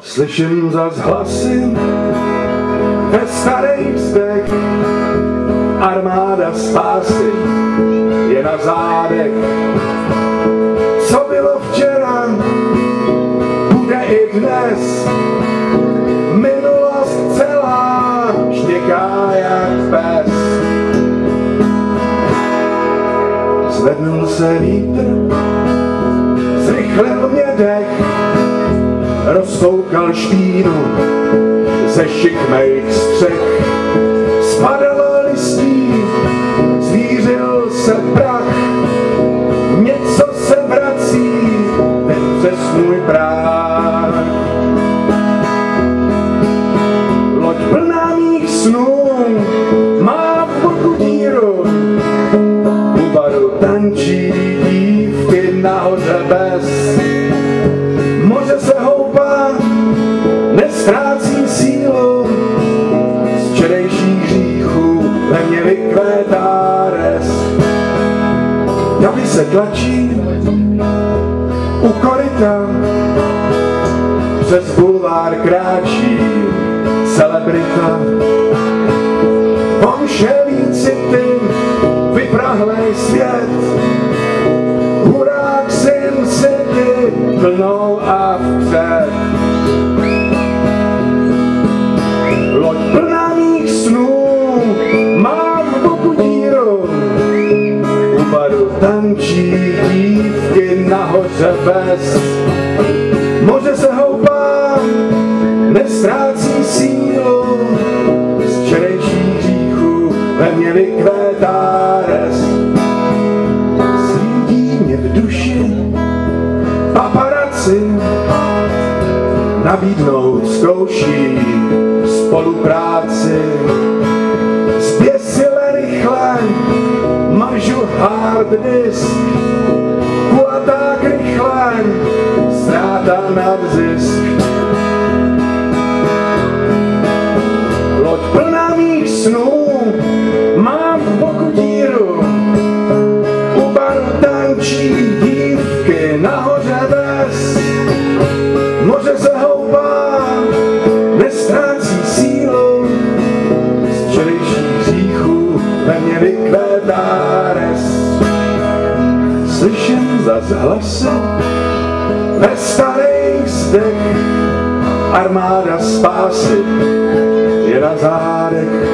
Slyším zas hlasy ve starých zdech, armáda spásy je na zádech. Co bylo včera, bude i dnes, minulost celá štěká jak pes. Zvednul se vítr, zrychlil mě dech, rozfoukal špínu ze šikmejch střech. Spadalo listí, zvířil se prach, něco se vrací, ten přes můj práh. Loď plná mých snů má v boku díru, u baru tančí ve mně vykvétá res. Davy se tlačí u koryta, přes bulvár kráčí celebrita. On šelí city, vyprahlej svět, hurák syn city, plnou a vpřed. Tančí dívky nahoře bez. Moře se houpá, nestrácí sílu, z včerejších hříchů ve mně vykvétá res. Slídí mě v duši paparazzi, nabídnout zkouší spolupráci. Zběsile rychle mažu hard disk, Slyším zas hlasy ve starých zdech, armáda spásy je na zádech.